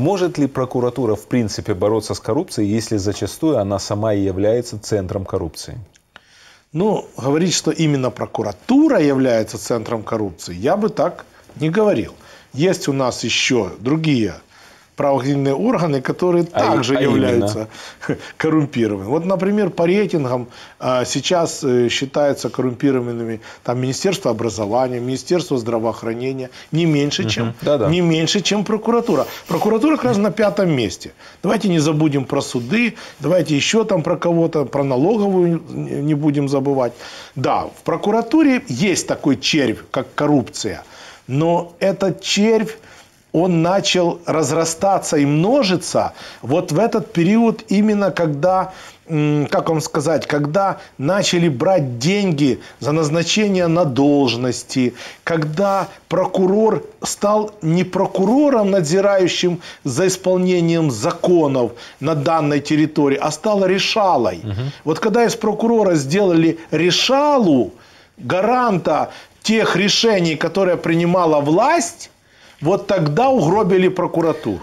Может ли прокуратура в принципе бороться с коррупцией, если зачастую она сама и является центром коррупции? Ну, говорить, что именно прокуратура является центром коррупции, я бы так не говорил. Есть у нас еще другие правоохранительные органы, которые а также а являются именно? коррумпированными. Вот, например, по рейтингам а, сейчас э, считаются коррумпированными там Министерство образования, Министерство здравоохранения не меньше, чем, угу. да -да. не меньше, чем прокуратура. Прокуратура как раз на пятом месте. Давайте не забудем про суды, давайте еще там про кого-то, про налоговую не будем забывать. Да, в прокуратуре есть такой червь, как коррупция, но этот червь он начал разрастаться и множиться вот в этот период именно когда, как вам сказать, когда начали брать деньги за назначение на должности, когда прокурор стал не прокурором, надзирающим за исполнением законов на данной территории, а стал решалой. Угу. Вот когда из прокурора сделали решалу, гаранта тех решений, которые принимала власть, вот тогда угробили прокуратуру.